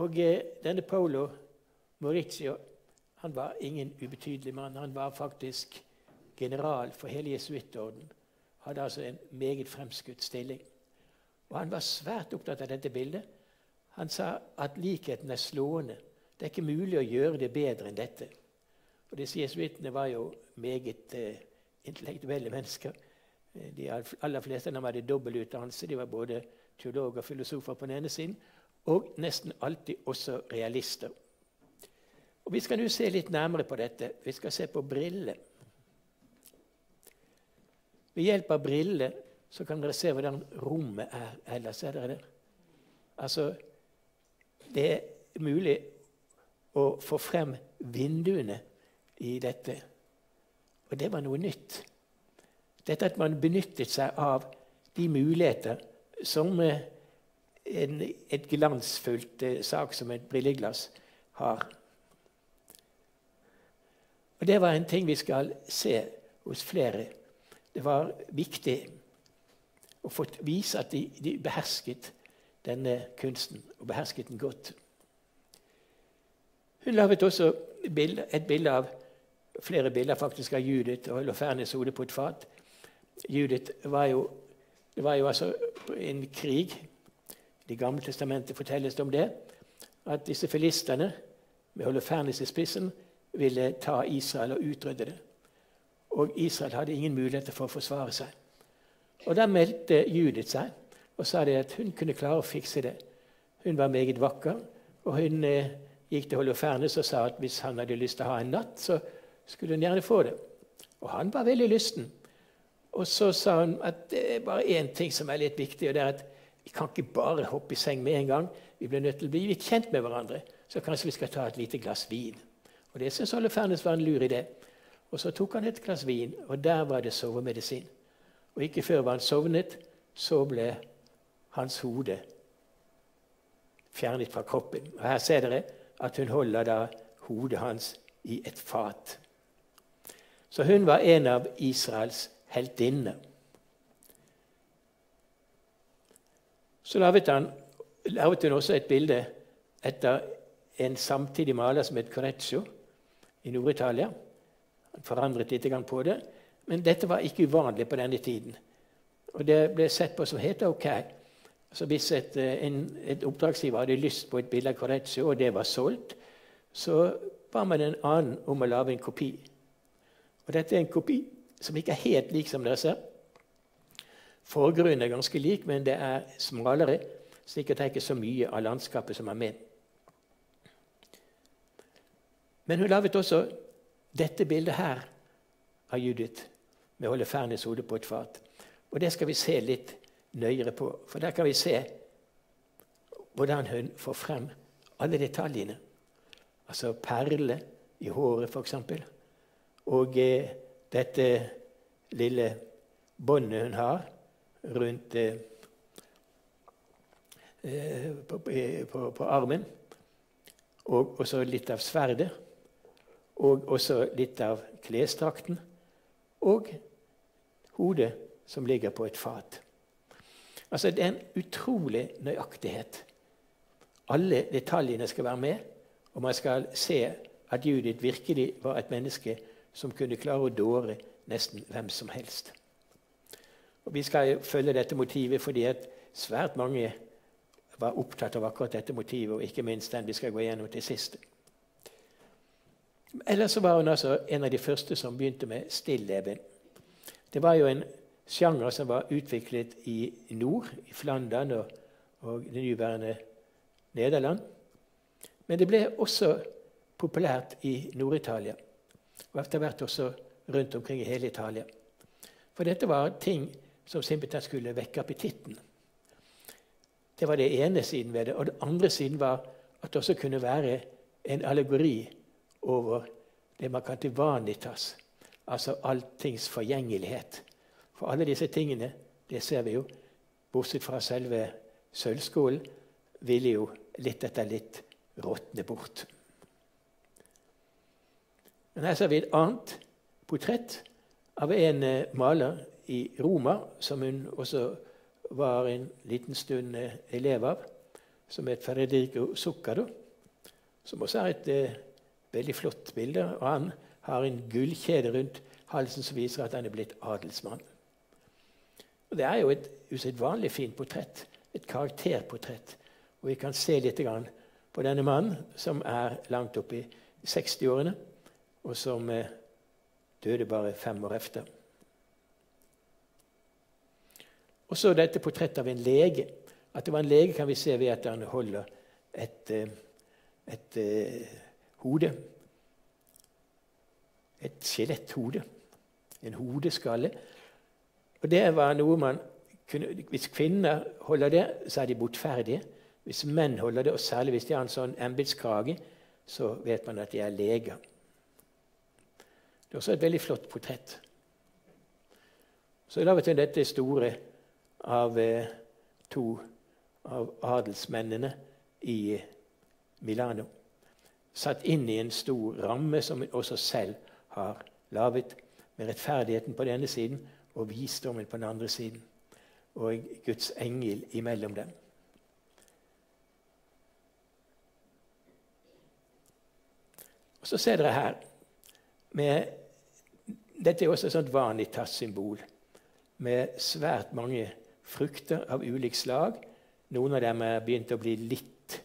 Og eh, denne Paolo Maurizio han var ingen ubetydelig mann. Han var faktisk general for hele jesuittorden. Hadde altså en meget fremskutt stilling. Og Han var svært opptatt av dette bildet. Han sa at likheten er slående. Det er ikke mulig å gjøre det bedre enn dette. Og Disse jesuittene var jo meget eh, intellektuelle mennesker. Eh, de aller fleste av dem hadde dobbel utdannelse. De var både teologer og filosofer på den ene siden, og nesten alltid også realister. Og Vi skal nå se litt nærmere på dette. Vi skal se på briller. Ved hjelp av briller så kan dere se hvordan rommet er ellers. Er dere der? Altså, det er mulig å få frem vinduene i dette. Og det var noe nytt. Dette at man benyttet seg av de muligheter som eh, en, et glansfullt eh, sak som et brilleglass har. Og Det var en ting vi skal se hos flere. Det var viktig å få vise at de, de behersket denne kunsten, og behersket den godt. Hun laget også et bilde av flere bilder faktisk av Judith og Holofernes hode på et fat. Judith var jo, det var jo altså en krig. Det gamle testamentet fortelles det om det. At disse filistene med Holofernes i spissen ville ta Israel og utrydde det. Og Israel hadde ingen muligheter for å forsvare seg. Og Da meldte Judith seg og sa det at hun kunne klare å fikse det. Hun var meget vakker, og hun eh, gikk til Holofernes og sa at hvis han hadde lyst til å ha en natt, så skulle hun gjerne få det. Og han var veldig lysten. Og så sa hun at det er bare én ting som er litt viktig, og det er at vi kan ikke bare hoppe i seng med en gang. Vi blir nødt til å bli litt kjent med hverandre. Så kanskje vi skal ta et lite glass vin. Og Det syntes fernes var en lur idé. Og Så tok han et glass vin, og der var det sovemedisin. Og ikke før var han sovnet, så ble hans hode fjernet fra kroppen. Og Her ser dere at hun holder da hodet hans i et fat. Så hun var en av Israels heltinner. Så laget, han, laget hun også et bilde etter en samtidig maler som het Correccio i Nord-Italia. Han forandret litt på det, men dette var ikke uvanlig på denne tiden. Og Det ble sett på som helt ok. Så Hvis et, en, et oppdragsgiver hadde lyst på et bilde av Correccio, og det var solgt, så ba man en annen om å lage en kopi. Og Dette er en kopi som ikke er helt lik som dere ser. Forgrunnen er ganske lik, men det er smalere, slik at det er ikke så mye av landskapet som er med. Men hun laget også dette bildet her av Judith med å holde Fernis hode på et fat. Og Det skal vi se litt nøyere på, for der kan vi se hvordan hun får frem alle detaljene. Altså perler i håret, f.eks. Og eh, dette lille båndet hun har rundt eh, på, på, på, armen. Og også litt av sverdet. Og også litt av klesdrakten. Og hodet som ligger på et fat. Altså, Det er en utrolig nøyaktighet. Alle detaljene skal være med, og man skal se at Judith virkelig var et menneske som kunne klare å dåre nesten hvem som helst. Og Vi skal følge dette motivet fordi at svært mange var opptatt av akkurat dette motivet, og ikke minst den vi skal gå gjennom til sist. Ellers var hun altså en av de første som begynte med stilleben. Det var jo en sjanger som var utviklet i nord, i Flandern og, og det nyværende Nederland. Men det ble også populært i Nord-Italia og etter hvert også rundt omkring i hele Italia. For dette var ting som simpelthen skulle vekke appetitten. Det var det ene siden ved det. Og det andre siden var at det også kunne være en allegori over det man kalte vanitas, altså alltings forgjengelighet. For alle disse tingene, det ser vi jo, bortsett fra selve sølvskålen, ville jo litt etter litt råtne bort. Men her ser vi et annet portrett av en eh, maler i Roma, som hun også var en liten stund eh, elev av, som het Frederico Zuccaro, som også er et eh, veldig flott bilde. Og han har en gullkjede rundt halsen som viser at han er blitt adelsmann. Og Det er jo et usedvanlig fint portrett, et karakterportrett. Og vi kan se litt på denne mannen som er langt oppe i 60-årene, og som eh, døde bare fem år efter. Og så dette portrettet av en lege. At det var en lege, kan vi se ved at han holder et, eh, et, et uh, hode. Et skjeletthode. En hodeskalle. Og det var noe man kunne, Hvis kvinner holder det, så er de bortferdige. Hvis menn holder det, og særlig hvis de har en sånn embetskrage, så vet man at de er leger. Det er også et veldig flott portrett. Så la vi til dette store av eh, to av adelsmennene i Milano. Satt inn i en stor ramme som hun også selv har laget, med rettferdigheten på denne siden og visdommen på den andre siden. Og Guds engel imellom dem. Og Så ser dere her med, Dette er også et sånt vanitas-symbol med svært mange frukter av ulikt slag. Noen av dem er begynt å bli litt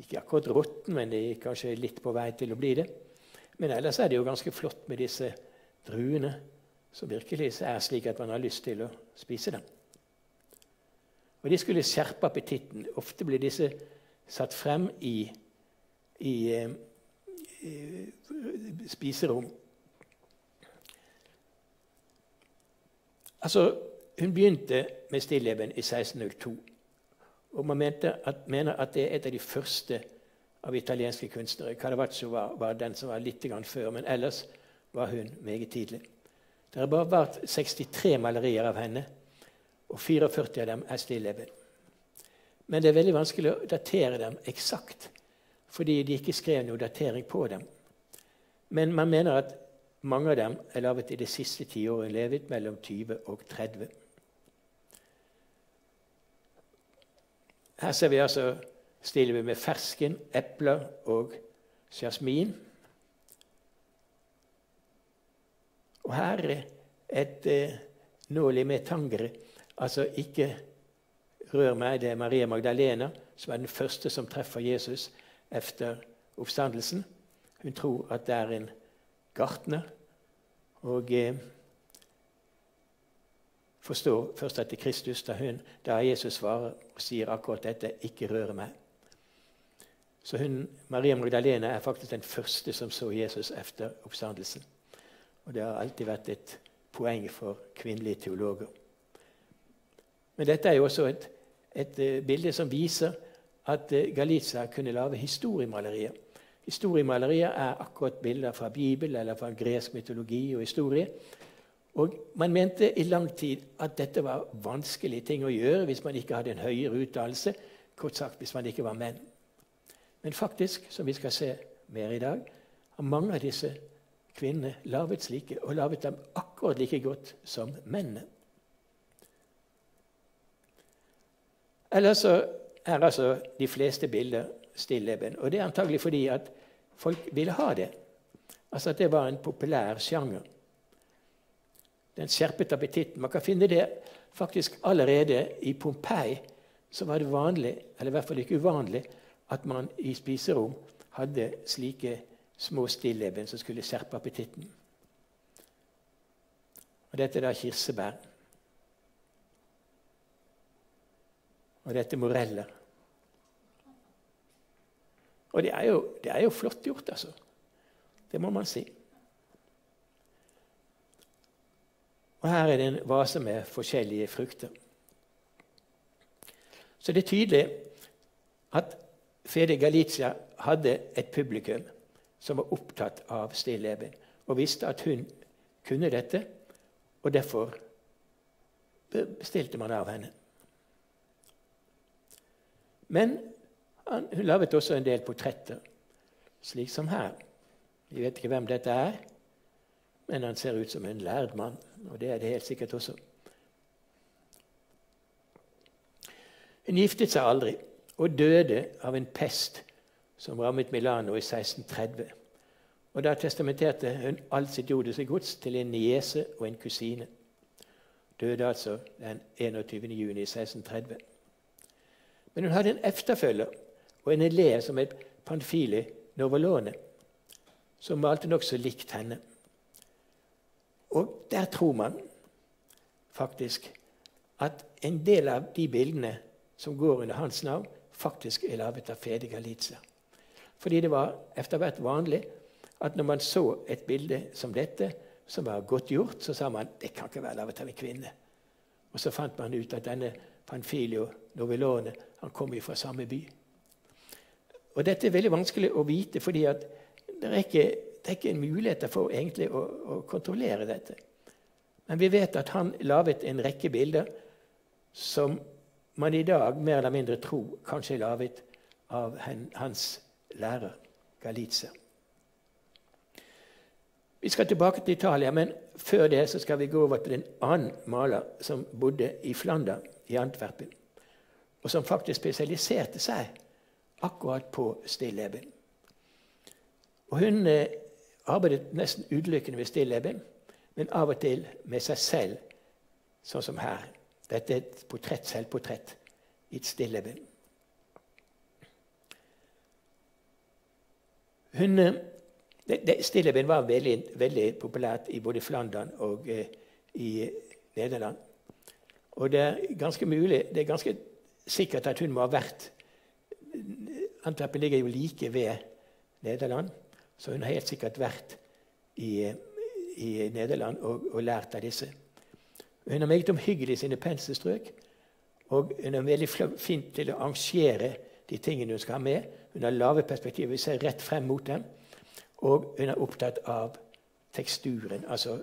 ikke akkurat råtten, men de er kanskje litt på vei til å bli det. Men ellers er det jo ganske flott med disse druene som virkelig er slik at man har lyst til å spise dem. Og De skulle skjerpe appetitten. Ofte blir disse satt frem i, i, i, i spiserom. Altså, Hun begynte med stilleben i 1602. Og man mener at det er et av de første av italienske kunstnere. Caravaggio var, var den som var litt før, men ellers var hun meget tidlig. Det har bare vært 63 malerier av henne, og 44 av dem er stilleben. Men det er veldig vanskelig å datere dem eksakt, fordi de ikke skrev noe datering på dem. Men man mener at mange av dem er laget i det siste tiåret hun levet, mellom 20 og 30. Her ser vi altså stiller vi med fersken, epler og jasmin. Og her er et eh, nål med tangere. Altså ikke rør meg, det er Maria Magdalena, som er den første som treffer Jesus etter oppstandelsen. Hun tror at det er en gartner, og eh, forstår først etter er Kristus da, hun, da Jesus svarer og sier akkurat dette 'ikke røre meg'. Så hun, Maria Magdalena er faktisk den første som så Jesus etter oppstandelsen. Og det har alltid vært et poeng for kvinnelige teologer. Men dette er jo også et, et uh, bilde som viser at uh, Galizia kunne lage historiemalerier. Historiemalerier er akkurat bilder fra Bibelen eller fra gresk mytologi og historie. Og Man mente i lang tid at dette var vanskelige ting å gjøre hvis man ikke hadde en høyere utdannelse. Kort sagt hvis man ikke var menn. Men faktisk, som vi skal se mer i dag, har mange av disse kvinnene laget slike, og laget dem akkurat like godt som mennene. Ellers så er altså de fleste bilder stilleben. Og det er antagelig fordi at folk ville ha det. Altså at det var en populær sjanger. Den skjerpet appetitten. Man kan finne det faktisk allerede i Pompeii. Så var det vanlig, eller i hvert fall ikke uvanlig, at man i spiserom hadde slike små stilleben som skulle skjerpe appetitten. Og Dette er da kirsebær. Og dette er moreller. Og det er, jo, det er jo flott gjort, altså. Det må man si. Og her er det en vase med forskjellige frukter. Så det er tydelig at Fede Galizia hadde et publikum som var opptatt av stilleben, og visste at hun kunne dette, og derfor bestilte man av henne. Men han, hun laget også en del portretter, slik som her. Vi vet ikke hvem dette er, men han ser ut som en lærd mann, og det er det helt sikkert også. Hun giftet seg aldri, og døde av en pest som rammet Milano i 1630. Og Da testamenterte hun alt sitt jordiske gods til en niese og en kusine. Døde altså den 21. juni 1630. Men hun hadde en efterfølger og en elev som het Panfili Novolone, som malte nokså likt henne. Og der tror man faktisk at en del av de bildene som går under hans navn, faktisk er laget av Fede Galizia. Fordi det var etter hvert vanlig at når man så et bilde som dette, som var godt gjort, så sa man det kan ikke være laget av en kvinne. Og så fant man ut at denne Panfilio Novellone han kom jo fra samme by. Og Dette er veldig vanskelig å vite, fordi at det er, ikke, det er ikke en mulighet for egentlig å, å, kontrollere dette. Men vi vet at han laget en rekke bilder som man i dag mer eller mindre tror kanskje er laget av hans lærer Galizia. Vi skal tilbake til Italia, men før det så skal vi gå over til en annen maler som bodde i Flandern, i Antwerpen, og som faktisk spesialiserte seg akkurat på stilleben. Og Hun eh, arbeidet nesten utelukkende ved stilleben, men av og til med seg selv, sånn som her. Dette er et portrett, selvportrett i et stilleben. Hun, eh, Stilleben var veldig, veldig, populært i både Flandern og eh, i Nederland. Og det er ganske mulig, det er ganske sikkert at hun må ha vært Antwerpen ligger jo like ved Nederland, så hun har helt sikkert vært i, i Nederland og, og, lært av disse. Hun er meget omhyggelig i sine penselstrøk, og hun er veldig flink til å arrangere de tingene hun skal ha med. Hun har lave perspektiver, vi ser rett frem mot dem. Og hun er opptatt av teksturen, altså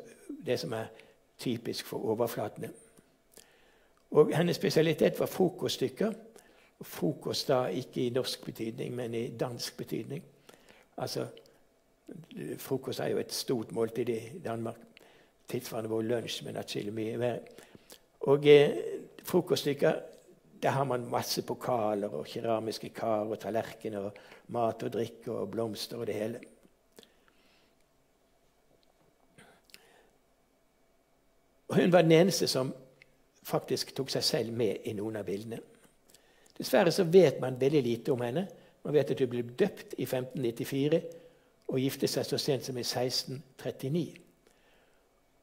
det som er typisk for overflatene. Og Hennes spesialitet var frokoststykker. Frokost da ikke i norsk betydning, men i dansk betydning. Altså, Frokost er jo et stort måltid i Danmark. Tilsvarende vår lunsj, men atskillig mye mer. Og eh, frokoststykker der har man masse pokaler og keramiske kar og tallerkener og mat og drikke og blomster og det hele. Og Hun var den eneste som faktisk tok seg selv med i noen av bildene. Dessverre så vet man veldig lite om henne. Man vet at hun ble døpt i 1594 og gifte seg så sent som i 1639.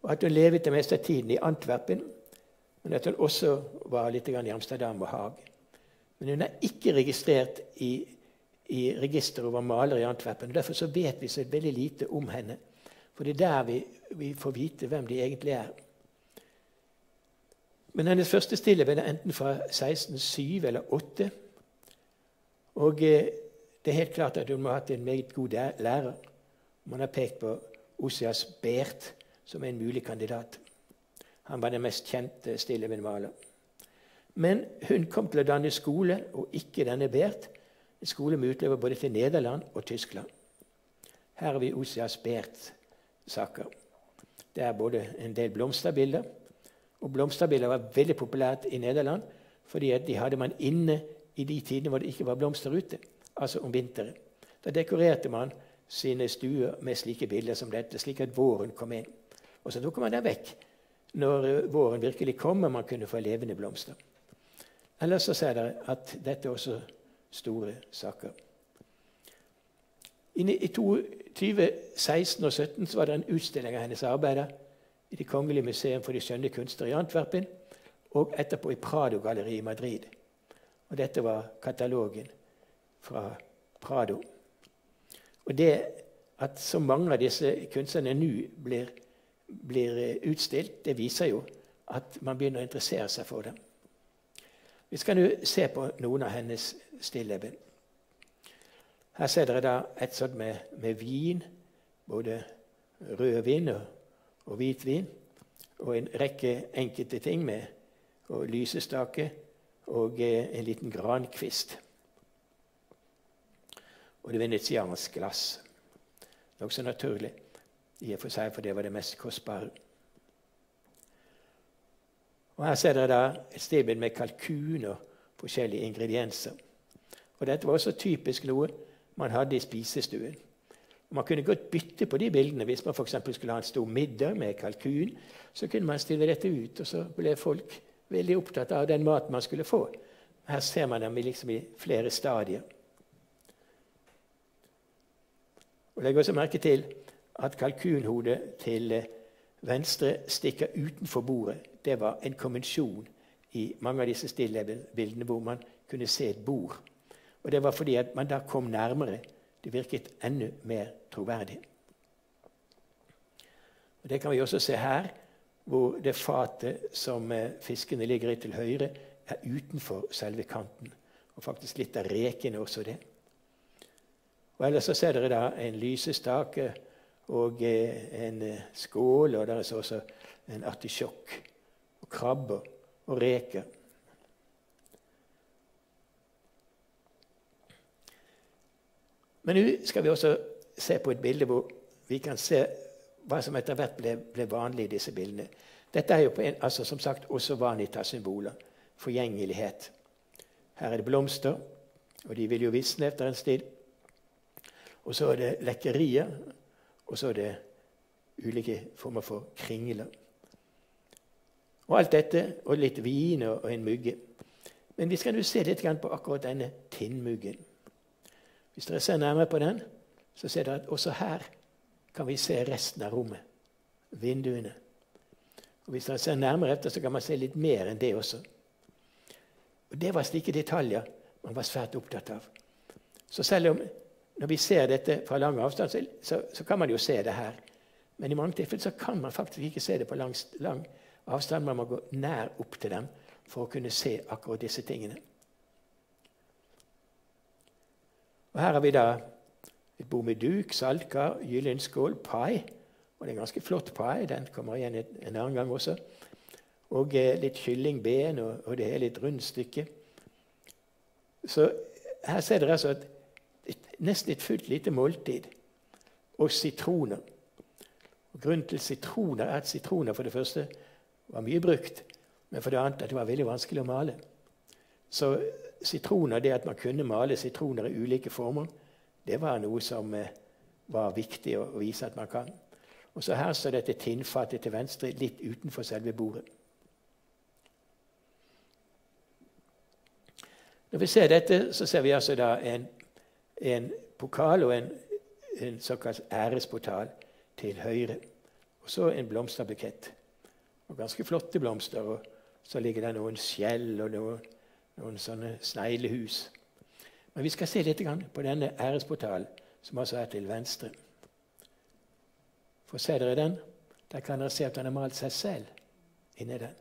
Og at hun levet det meste av tiden i Antwerpen, men at hun også var litt i Amsterdam og Haag. Men hun er ikke registrert i, i registeret over malere i Antwerpen. og Derfor så vet vi så veldig lite om henne. For det er der vi, vi får vite hvem de egentlig er. Men hennes første stilleben er enten fra 1607 eller 1608. Og eh, det er helt klart at hun må ha hatt en meget god lærer. Man har pekt på Osias Bert som en mulig kandidat. Han var den mest kjente stillebenmaler. Men hun kom til å danne skole, og ikke denne Bert. En skole med utløper både til Nederland og Tyskland. Her har vi Osias Bert-saker. Det er både en del blomsterbilder og blomsterbilder var veldig populært i Nederland fordi de hadde man inne i de tidene hvor det ikke var blomster ute, altså om vinteren. Da dekorerte man sine stuer med slike bilder som dette, slik at våren kom inn. Og så tok man dem vekk når våren virkelig kom og man kunne få levende blomster. Ellers så ser dere at dette er også store saker. I 2016 og 2017 var det en utstilling av hennes arbeider i Det kongelige museum for de skjønne kunster i Antwerpen og etterpå i Prado-galleriet i Madrid. Og Dette var katalogen fra Prado. Og Det at så mange av disse kunstnerne nå blir, blir utstilt, det viser jo at man begynner å interessere seg for dem. Vi skal nå se på noen av hennes stilleben. Her ser dere da et sånt med, med vin, både rødvin og og hvitvin og en rekke enkelte ting med og lysestake og eh, en liten grankvist. Og det venetiansk glass. Nokså naturlig i og for seg, for det var det mest kostbare. Og Her ser dere da et stedbild med kalkun og forskjellige ingredienser. Og dette var også typisk noe man hadde i spisestuen. Man kunne godt bytte på de bildene. Hvis man for skulle ha en stor middag med kalkun, så kunne man stille dette ut, og så ble folk veldig opptatt av den maten man skulle få. Her ser man dem liksom i flere stadier. Og Legg også merke til at kalkunhodet til eh, venstre stikker utenfor bordet. Det var en konvensjon i mange av disse stillebildene hvor man kunne se et bord. Og Det var fordi at man da kom nærmere. Det virket enda mer troverdig. Og Det kan vi også se her, hvor det fatet som eh, fiskene ligger i til høyre, er utenfor selve kanten. Og faktisk litt av rekene også det. Og Ellers så ser dere da en lysestake og eh, en eh, skål, og der er også en artisjokk og krabber og reker. Men nå skal vi også se på et bilde hvor vi kan se hva som etter hvert ble, ble vanlig i disse bildene. Dette er jo en, altså, som sagt også vanitas-symboler. Forgjengelighet. Her er det blomster, og de vil jo visne etter en stund. Og så er det lekkerier, og så er det ulike former for kringler. Og alt dette, og litt vin og, en mugge. Men vi skal nå se litt på akkurat denne tinnmuggen. Hvis dere ser nærmere på den, så ser dere at også her kan vi se resten av rommet. Vinduene. Og Hvis dere ser nærmere etter, så kan man se litt mer enn det også. Og Det var slike detaljer man var svært opptatt av. Så selv om når vi ser dette fra lang avstand, så, så, så kan man jo se det her. Men i mange tilfeller så kan man faktisk ikke se det på lang, lang avstand. Man må gå nær opp til dem for å kunne se akkurat disse tingene. Og Her har vi da et bomiduk, med duk, saltkar, gyllen skål, pai. Og det er en ganske flott pai. Den kommer igjen en annen gang også. Og eh, litt kyllingben, og, og det er litt rundstykke. Så her ser dere altså et, nesten et fullt lite måltid. Og sitroner. Og Grunnen til sitroner er at sitroner for det første var mye brukt, men for det andre at det var veldig vanskelig å male. Så sitroner, det at man kunne male sitroner i ulike former, det var noe som eh, var viktig å vise at man kan. Og så Her står dette tinnfatet til venstre, litt utenfor selve bordet. Når vi ser dette, så ser vi altså da en, en pokal og en, en såkalt æresportal til høyre. Og så en blomsterbukett. Og ganske flotte blomster. Og så ligger det noen skjell og noen, noen sånne sneglehus. Men vi skal se litt på denne æresportalen, som altså er til venstre. For ser dere den? Der kan dere se at han har malt seg selv inni den.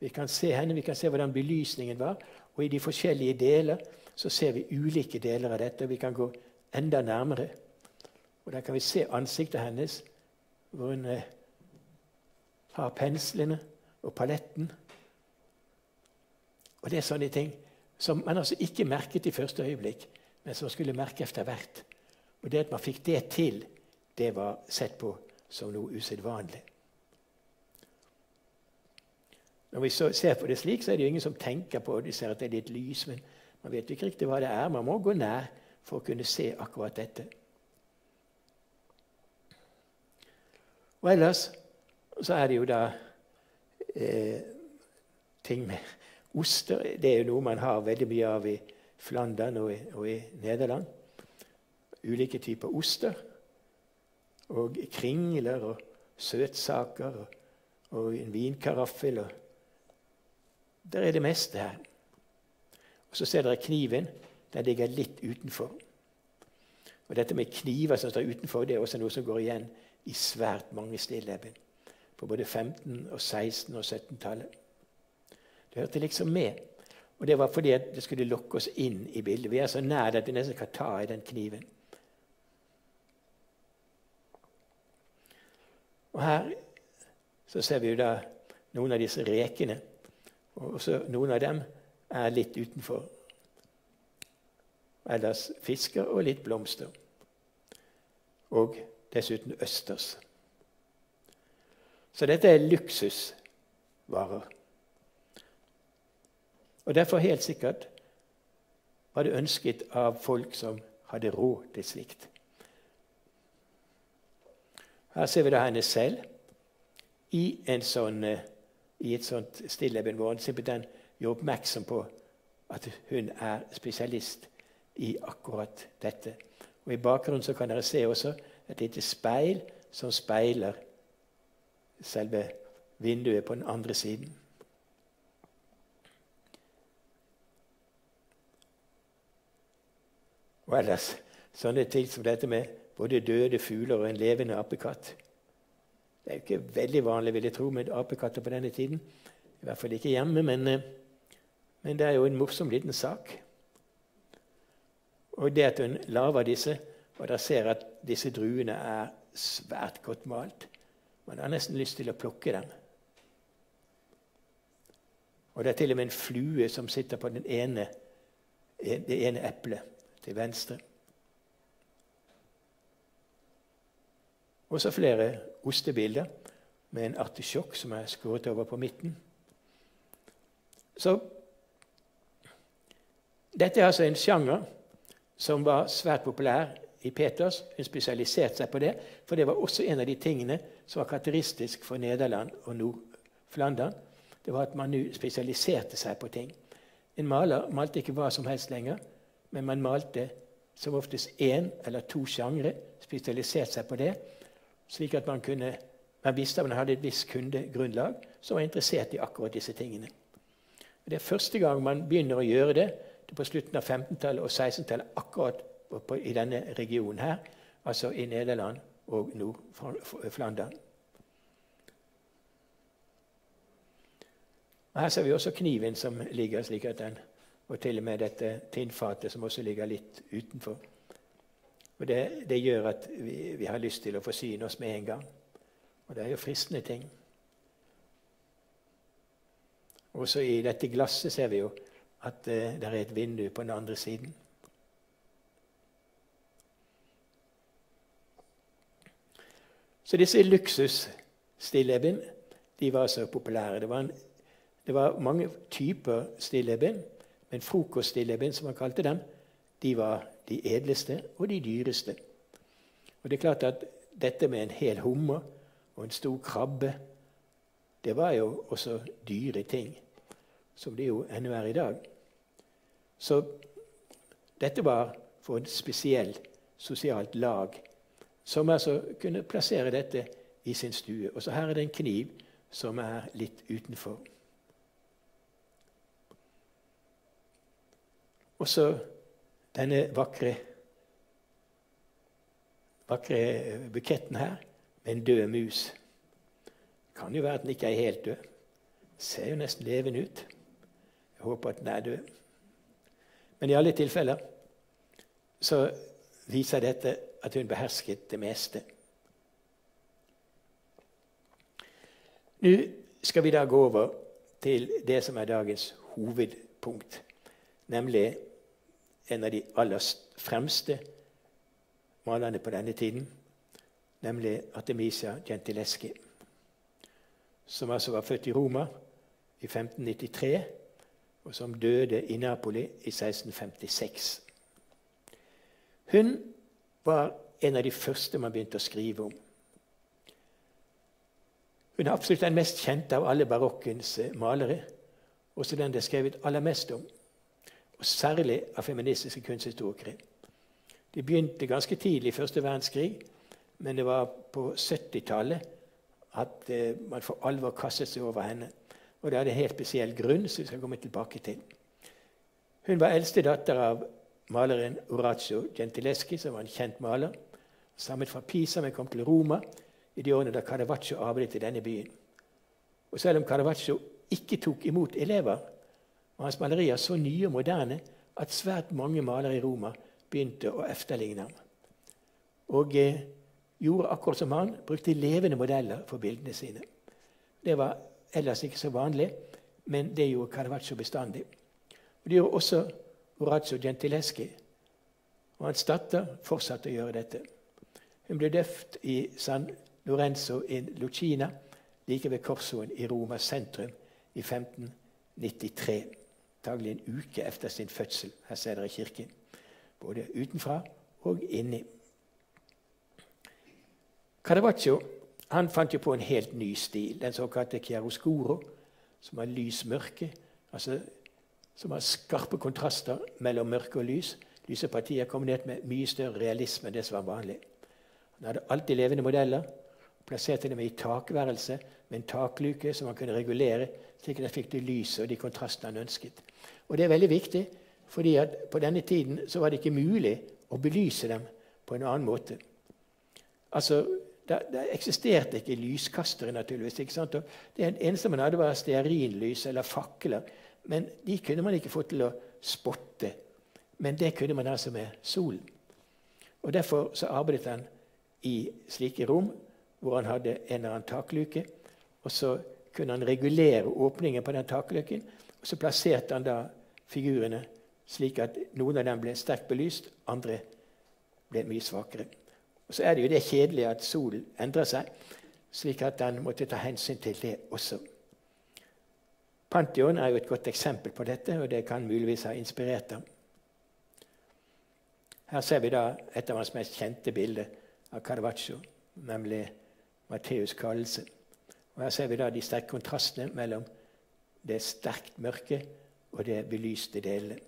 Vi kan se henne, vi kan se hvordan belysningen var, og i de forskjellige deler så ser vi ulike deler av dette. Vi kan gå enda nærmere. Og Der kan vi se ansiktet hennes, hvor hun eh, har penslene og paletten. Og det er sånne ting som man altså ikke merket i første øyeblikk, men som man skulle merke etter hvert. Og det at man fikk det til, det var sett på som noe usedvanlig. Når vi ser på det slik, så er det jo ingen som tenker på det. De ser at det er litt lys, men man vet ikke riktig hva det er. Man må gå nær for å kunne se akkurat dette. Og ellers så er det jo da eh, ting med oster. Det er jo noe man har veldig mye av i Flandern og i, og i Nederland. Ulike typer oster. Og kringler og søtsaker og, og en vinkaraffel. Der er det meste her. Og Så ser dere kniven. Den ligger litt utenfor. Og Dette med kniver som står utenfor, det er også noe som går igjen i svært mange stilleben. På både 15-, og 16- og 17-tallet. Det hørte liksom med. Og det var fordi det skulle lokke oss inn i bildet. Vi er så nær at vi nesten kan ta i den kniven. Og Her så ser vi jo da noen av disse rekene. Og også noen av dem er litt utenfor. Ellers fisker og litt blomster. Og dessuten østers. Så dette er luksusvarer. Og derfor helt sikkert var det ønsket av folk som hadde råd til slikt. Her ser vi da henne selv i, sånn, eh, i et sånt stilleben hvor hun simpelthen gjør oppmerksom på at hun er spesialist i akkurat dette. Og I bakgrunnen så kan dere se også et lite speil som speiler selve vinduet på den andre siden. Og ellers sånne ting som dette med både døde fugler og en levende apekatt. Det er jo ikke veldig vanlig vil jeg tro, med apekatter på denne tiden. I hvert fall ikke hjemme, men, eh, men det er jo en morsom liten sak. Og det at hun lager disse, og dere ser at disse druene er svært godt malt Man har nesten lyst til å plukke dem. Og det er til og med en flue som sitter på ene, det ene eplet til venstre. Og så flere ostebilder med en artisjokk som er skåret over på midten. Så dette er altså en sjanger som var svært populær i Peters. Hun spesialiserte seg på det, for det var også en av de tingene som var karakteristisk for Nederland og Nord-Flandern. Det var at man nå spesialiserte seg på ting. En maler malte ikke hva som helst lenger, men man malte som oftest én eller to sjangre, spesialiserte seg på det slik at man kunne man visste at man hadde et visst kundegrunnlag som var interessert i akkurat disse tingene. Det er første gang man begynner å gjøre det, på slutten av 15-tallet og 16-tallet akkurat på, på, i denne regionen her, altså i Nederland og Nord-Flandern. Her ser vi også kniven som ligger slik at den Og til og med dette tinnfatet som også ligger litt utenfor. Og det, det gjør at vi, vi, har lyst til å forsyne oss med en gang. Og det er jo fristende ting. Også i dette glasset ser vi jo at uh, det er et vindu på den andre siden. Så disse luksusstilleben de var så populære. Det var, en, det var mange typer stilleben, men frokoststilleben, som man kalte dem, de var de edleste og de dyreste. Og det er klart at dette med en hel hummer og en stor krabbe, det var jo også dyre ting, som det jo ennå er i dag. Så dette var for et spesielt sosialt lag, som altså kunne plassere dette i sin stue. Og så her er det en kniv som er litt utenfor. Og så denne vakre, vakre buketten her med en død mus. Det kan jo være at den ikke er helt død. Ser jo nesten levende ut. Jeg håper at den er død. Men i alle tilfeller så viser dette at hun behersket det meste. Nå skal vi da gå over til det som er dagens hovedpunkt, nemlig en av de aller fremste malerne på denne tiden, nemlig Artemisia Gentileschi, som altså var født i Roma i 1593, og som døde i Napoli i 1656. Hun var en av de første man begynte å skrive om. Hun er absolutt den mest kjente av alle barokkens malere, også den det er skrevet aller mest om og særlig av feministiske kunsthistorikere. De begynte ganske tidlig i første verdenskrig, men det var på 70-tallet at eh, man for alvor kastet seg over henne. Og det hadde en helt spesiell grunn, som vi skal komme tilbake til. Hun var eldste datter av maleren Orazio Gentileschi, som var en kjent maler. Stammet fra Pisa, men kom til Roma i de årene da Caravaggio arbeidet i denne byen. Og selv om Caravaggio ikke tok imot elever, og hans malerier så nye og moderne at svært mange malere i Roma begynte å efterligne ham. Og eh, gjorde akkurat som han, brukte levende modeller for bildene sine. Det var ellers ikke så vanlig, men det gjorde Caravaggio bestandig. Det gjorde også Orazio Gentileschi. Og hans datter fortsatte å gjøre dette. Hun ble døpt i San Lorenzo in Lucina, like ved Korsoen i Romas sentrum, i 1593. antagelig en uke etter sin fødsel. Her ser dere kirken. Både utenfra og inni. Caravaggio han fant jo på en helt ny stil, den såkalte chiaroscuro, som har lys-mørke. Altså, som har skarpe kontraster mellom mørke og lys. Lyse partier kombinert med mye større realisme enn det som var vanlig. Han hadde alltid levende modeller. Plasserte dem i takværelset med en takluke som han kunne regulere, slik at han fikk det lyset og de kontrastene han ønsket. Og Det er veldig viktig, at på denne tiden så var det ikke mulig å belyse dem på en annen måte. Altså, det, eksisterte ikke lyskastere, naturligvis. ikke sant? Og det eneste man hadde, var stearinlys eller fakler. Men de kunne man ikke få til å spotte. Men det kunne man altså med solen. Og Derfor så arbeidet han i slike rom hvor han hadde en eller annen takluke. Og så kunne han regulere åpningen på den takluken. Og så plasserte han da figurene slik at noen av dem ble sterkt belyst, andre ble mye svakere. Og Så er det jo det kjedelige at solen endrer seg, slik at den måtte ta hensyn til det også. Pantheon er jo et godt eksempel på dette, og det kan muligvis ha inspirert ham. Her ser vi da et av hans mest kjente bilder av Caravaggio, nemlig Matteus' kallelse. Og Her ser vi da de sterke kontrastene mellom det sterkt mørke og det belyste delene.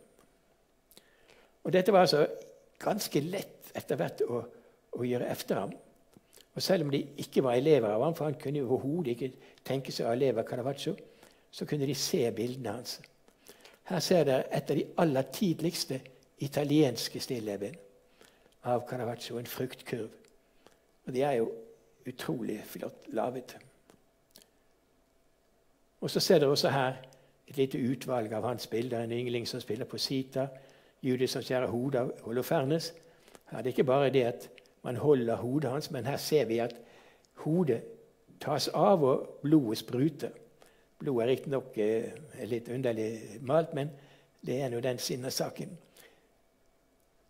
Og Dette var altså ganske lett etter hvert å å gjøre efter ham. Og Selv om de ikke var elever av ham, for han kunne overhodet ikke tenke seg å leve av Caravaggio, så kunne de se bildene hans. Her ser dere et av de aller tidligste italienske stilleben av Caravaggio, en fruktkurv. Og De er jo utrolig flott laget. Og Så ser dere også her et lite utvalg av hans bilder. En yngling som spiller på sita, Judas som skjærer hodet av Holofernes. Her er det ikke bare det at man holder hodet hans, men her ser vi at hodet tas av, og blodet spruter. Blodet er riktignok eh, litt underlig malt, men det er nå den sinnesaken.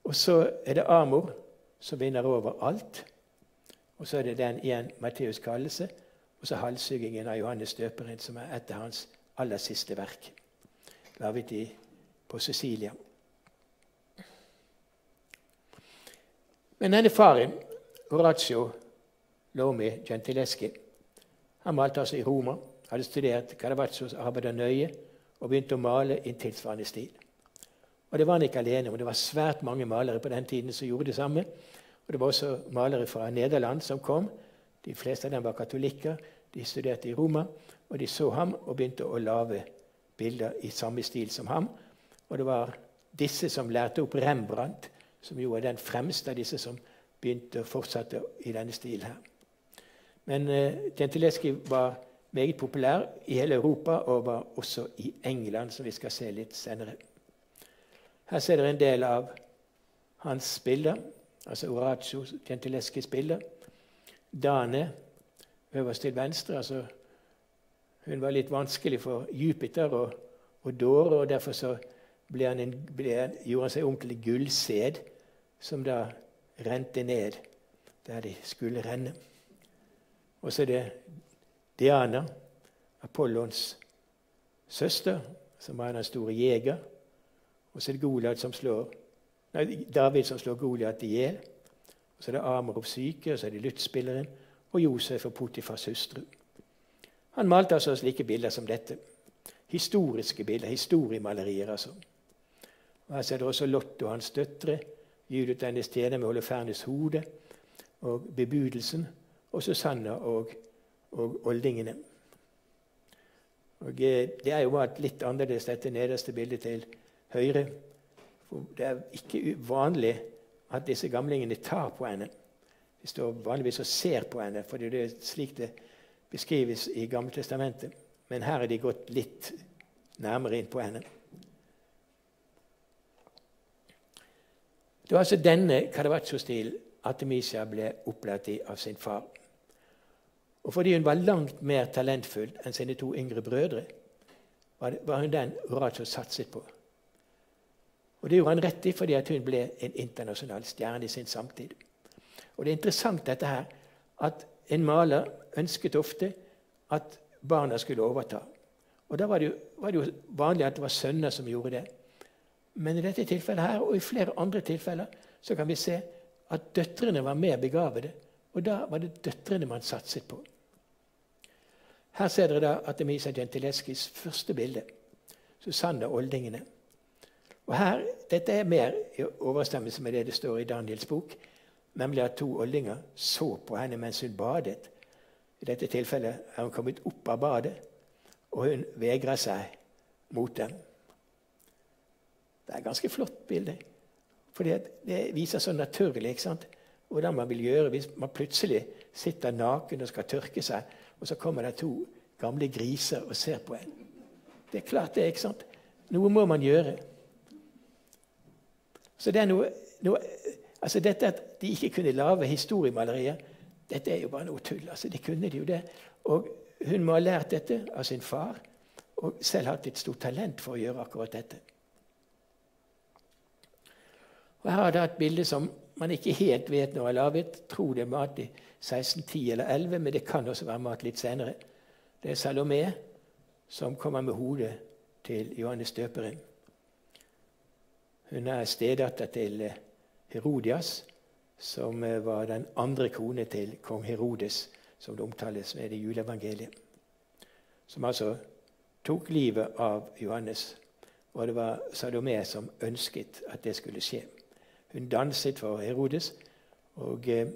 Og så er det Amor som vinner over alt. Og så er det den igjen Matteus' kallelse, og så halshuggingen av Johannes døperen, som er etter hans aller siste verk, laget på Sicilia. Men denne faren, Horatio Lomi Gentileschi, han malte altså i Roma, hadde studert Caravaggios arbeider nøye og begynte å male i en tilsvarende stil. Og Det var han ikke alene om. Det var svært mange malere på den tiden som gjorde det samme. Og Det var også malere fra Nederland som kom. De fleste av dem var katolikker. De studerte i Roma, og de så ham og begynte å lage bilder i samme stil som ham. Og det var disse som lærte opp Rembrandt som jo er den fremste av disse som begynte å fortsette i denne stilen her. Men uh, Gentileschi var meget populær i hele Europa og var også i England, som vi skal se litt senere. Her ser dere en del av hans bilder, altså Orazio Gentileskis bilder. Dane øverst til venstre. altså Hun var litt vanskelig for Jupiter og, og Dåre, og derfor ble han en, ble, gjorde han seg om til en gullsed som da rente ned der de skulle renne. Og så er det Diana, Apollons søster, som var den store jeger. Og så er det Goliat som slår, nei, David som slår Goliat i hjel. Og så er det Amerov syke, og så er det luttspilleren og Josef og Potifars hustru. Han malte altså slike bilder som dette. Historiske bilder, historiemalerier. altså. Og Her ser dere også Lotto og hans døtre Judith denne stedet med Holofernes hode og bebudelsen, og Susanna og, og oldingene. Og eh, Det er jo litt annerledes, dette nederste bildet til høyre. For det er ikke vanlig at disse gamlingene tar på henne. De står vanligvis og ser på henne, for det er slik det beskrives i Gammeltestamentet. Men her er de gått litt nærmere inn på henne. Det var altså denne Caravaggio-stilen Artemisia ble opplært i av sin far. Og fordi hun var langt mer talentfull enn sine to yngre brødre, var hun den Horatio satset på. Og Det gjorde han rett i fordi hun ble en internasjonal stjerne i sin samtid. Og Det er interessant dette her, at en maler ønsket ofte at barna skulle overta. Og Da var det, jo, var det, jo, vanlig at det var sønner som gjorde det. Men i dette tilfellet her, og i flere andre tilfeller så kan vi se at døtrene var mer begavede. Og da var det døtrene man satset på. Her ser dere da Artemisa Gentileskis første bilde. Susanne Oldingene. Og her, Dette er mer i overstemmelse med det det står i Daniels bok, nemlig at to oldinger så på henne mens hun badet. I dette tilfellet er hun kommet opp av badet, og hun vegrer seg mot dem. Det er et ganske flott bilde. For det viser så naturlig ikke sant? hvordan man vil gjøre hvis man plutselig sitter naken og skal tørke seg, og så kommer det to gamle griser og ser på en. Det er klart det. ikke sant? Noe må man gjøre. Så det er noe, noe altså Dette at de ikke kunne lage historiemalerier, dette er jo bare noe tull. altså De kunne de jo det. Og hun må ha lært dette av sin far, og selv hatt et stort talent for å gjøre akkurat dette. Og Her er det et bilde som man ikke helt vet når er laget. Tror det er mat i 1610 eller 11, men det kan også være mat litt senere. Det er Salomé som kommer med hodet til Johannes døperen. Hun er stedatter til eh, Herodias, som eh, var den andre kone til kong Herodes, som det omtales med i juleevangeliet. Som altså tok livet av Johannes. Og det var Salomé som ønsket at det skulle skje. Hun danset for Herodes, og eh,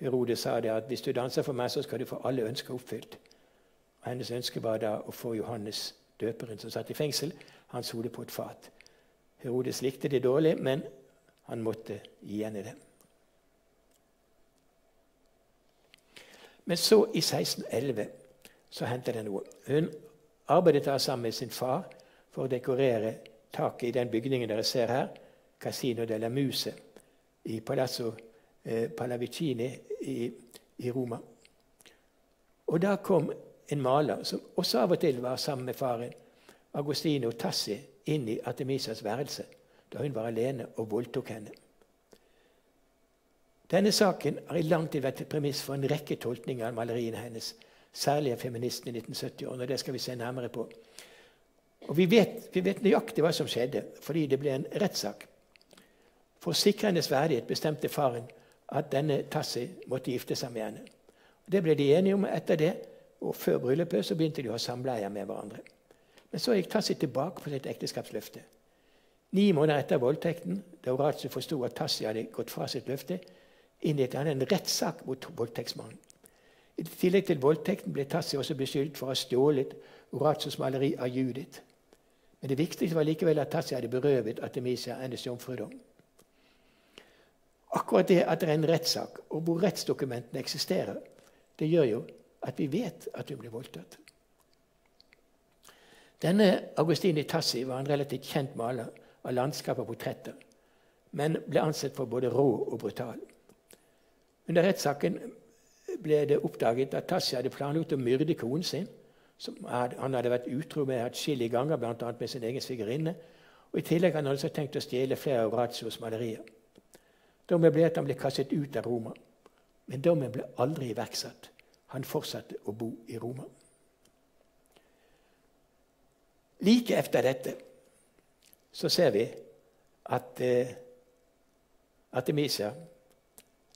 Herodes sa det at hvis du danser for meg, så skal du få alle ønsker oppfylt. Og Hennes ønske var da å få Johannes døperen, som satt i fengsel, hans hode på et fat. Herodes likte det dårlig, men han måtte gi henne det. Men så, i 1611, så hendte det noe. Hun arbeidet da sammen med sin far for å dekorere taket i den bygningen dere ser her, Casino della Muse, i Palazzo eh, Pallavicini i, i Roma. Og da kom en maler som også av og til var sammen med faren, Agostino Tassi, inn i Artemisas værelse da hun var alene og voldtok henne. Denne saken har i lang tid vært et premiss for en rekke tolkninger av maleriene hennes, særlig av feministene i 1970-årene. Det skal vi se nærmere på. Og vi vet, vi vet, nøyaktig hva som skjedde, fordi det ble en rettssak. For å sikre hennes verdighet bestemte faren at denne Tassi måtte gifte seg med henne. Det ble de enige om etter det, og før bryllupet så begynte de å ha samleie med hverandre. Men så gikk Tassi tilbake på sitt ekteskapsløfte. Ni måneder etter voldtekten, da Horatio forsto at Tassi hadde gått fra sitt løfte, innledet han en rettssak mot voldtektsmannen. I tillegg til voldtekten ble Tassi også beskyldt for å ha stjålet Horatios maleri av Judith. Men det viktigste var likevel at Tassi hadde berøvet Artemisia hennes jomfrudom. Akkurat det at det er en rettssak, og hvor rettsdokumentene eksisterer, det gjør jo at vi vet at hun ble voldtatt. Denne Augustini Tassi var en relativt kjent maler av landskap og portretter, men ble ansett for både rå og brutal. Under rettssaken ble det oppdaget at Tassi hadde planlagt å myrde konen sin. som Han hadde vært utro med atskillige ganger, bl.a. med sin egen svigerinne. Og I tillegg hadde han også tenkt å stjele flere av Razzios malerier. Dommen ble at han ble kastet ut av Roma. Men dommen ble aldri iverksatt. Han fortsatte å bo i Roma. Like etter dette så ser vi at eh, Artemisia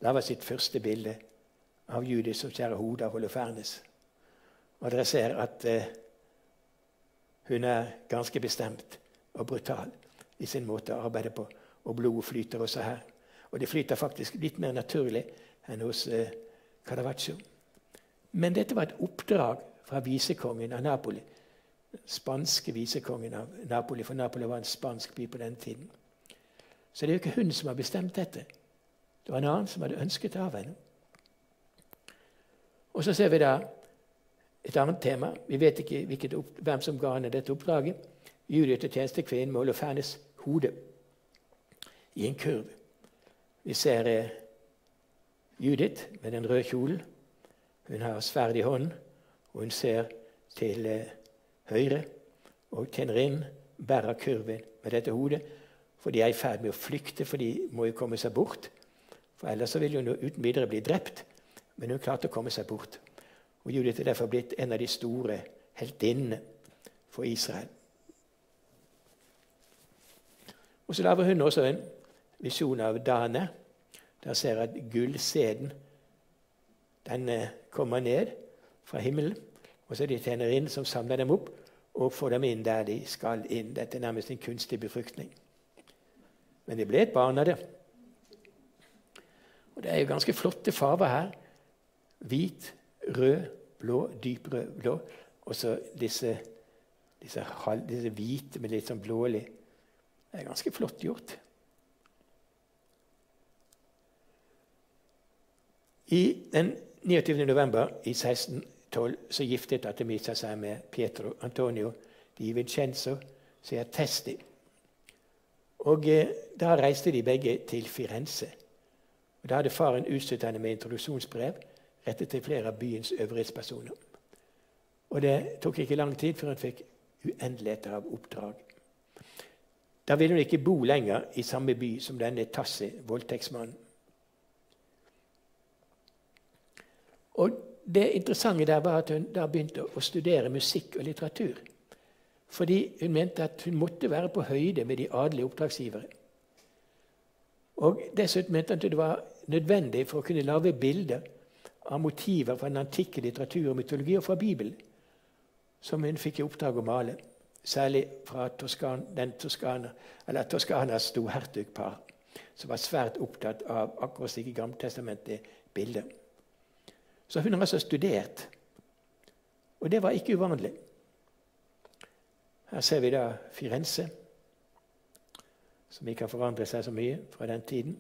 lager sitt første bilde av Judis som skjærer hodet av Holofernes. Og dere ser at eh, hun er ganske bestemt og brutal i sin måte å arbeide på. Og blodet flyter også her. Og det flyter faktisk litt mer naturlig enn hos eh, Caravaggio. Men dette var et oppdrag fra visekongen av Napoli. Spanske visekongen av Napoli, for Napoli var en spansk by på den tiden. Så det er jo ikke hun som har bestemt dette. Det var en annen som hadde ønsket av henne. Og så ser vi da et annet tema. Vi vet ikke hvilket, hvem som ga henne dette oppdraget. Julie til tjenestekvinnen med Olofernes hode i en kurv. Vi ser eh, Judith med den røde kjolen hun har sverd i hånden, og hun ser til eh, høyre. Og tjenerinnen bærer kurven med dette hodet, for de er i ferd med å flykte, for de må jo komme seg bort. For ellers ville hun uten videre bli drept. Men hun klarte å komme seg bort. Og Judith er derfor blitt en av de store heltinnene for Israel. Og Så lager hun også en visjon av Dane. Der ser at gullseden den eh, kommer ned fra himmelen. Og så er det tjenerinnen som samler dem opp og får dem inn der de skal inn. Dette er nærmest en kunstig befruktning. Men det ble et barn av det. Og Det er jo ganske flotte farger her. Hvit, rød, blå, dyprød blå. Og så disse, disse, disse hvite med litt sånn blålig. Det er ganske flott gjort. I den 29. november i 1612 så giftet Artemisa seg med Pietro Antonio di Vincenzo Ciatesti. Og eh, Da reiste de begge til Firenze. Og Da hadde faren utstyrt henne med introduksjonsbrev rettet til flere av byens øvrighetspersoner. Og Det tok ikke lang tid før hun fikk uendeligheter av oppdrag. Da ville hun ikke bo lenger i samme by som denne Tassi, voldtektsmannen. Og Det interessante der var at hun da begynte å studere musikk og litteratur. Fordi hun mente at hun måtte være på høyde med de adelige oppdragsgivere. Og Dessuten mente hun at det var nødvendig for å kunne lage bilder av motiver fra den antikke litteratur og mytologi og fra Bibelen, som hun fikk i oppdrag å male. Særlig fra Toskan, den Toskana, eller Toskanas storhertugpar, som var svært opptatt av akkurat slike gammeltestamentlige bilder. Så hun har altså studert, og det var ikke uvanlig. Her ser vi da Firenze, som ikke har forandret seg så mye fra den tiden.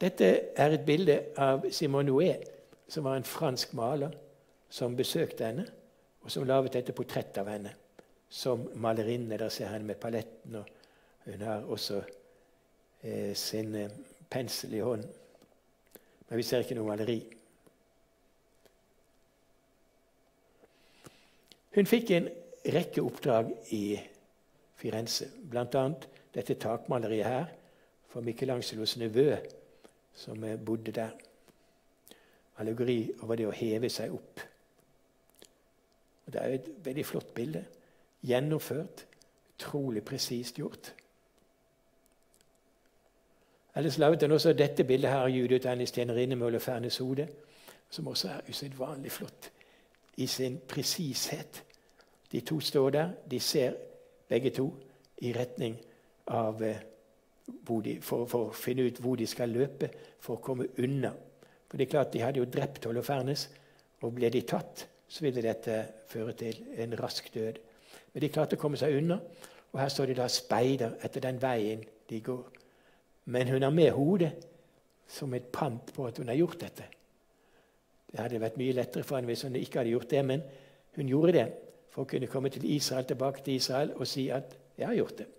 Dette er et bilde av Simon Nouet, som var en fransk maler som besøkte henne, og som laget dette portrettet av henne som malerinne. Der ser henne med paletten, og hun har også eh, sin eh, pensel i hånden. Men vi ser ikke noe maleri. Hun fikk en rekke oppdrag i Firenze, bl.a. dette takmaleriet her for Michelangelos nevø, som bodde der. Allegori over det å heve seg opp. Og Det er et veldig flott bilde. Gjennomført. Utrolig presist gjort. Ellers laget han også dette bildet her av Judith Annis tjenerinne med Olofernes hode, som også er usedvanlig flott i sin presishet. De to står der. De ser begge to i retning av eh, de, for, for, å finne ut hvor de skal løpe for å komme unna. For det er klart De hadde jo drept Holofernes, og ble de tatt, så ville dette føre til en rask død. Men de klarte å komme seg unna, og her står de da speider etter den veien de går. Men hun har med hodet som et pant på at hun har gjort dette. Det hadde vært mye lettere for henne hvis hun ikke hadde gjort det, men hun gjorde det for å kunne komme til Israel, tilbake til Israel og si at 'jeg har gjort det'.